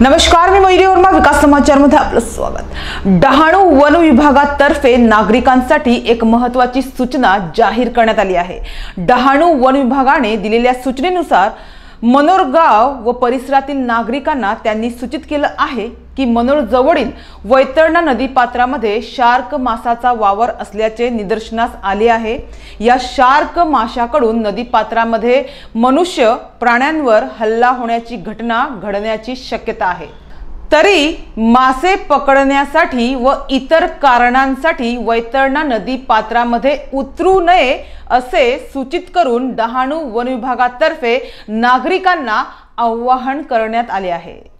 नमस्कार मी मयुरी वर्मा विकास समाचारमध्ये आपलं स्वागत. डहाणू वन विभागातर्फे नागरिकांसाठी एक महत्वाची सूचना जाहीर करण्यात आली आहे. डहाणू वन विभागाने दिलेल्या सूचनेनुसार मनोर गाव व परिसरातील नागरिकांना त्यांनी सूचित केलं आहे की मनोर जवळील वैतरणा नदीपात्रामध्ये शार्क मासाचा वावर असल्याचे निदर्शनास आले आहे. या शार्क माशाकडून नदीपात्रामध्ये मनुष्य प्राण्यांवर हल्ला होण्याची घटना घडण्याची शक्यता आहे. तरी मासे पकडण्यासाठी व इतर कारणांसाठी वैतरणा नदी पात्रामध्ये उतरू नये असे सूचित करून डहाणू वन विभागातर्फे नागरिकांना आवाहन करण्यात आले आहे.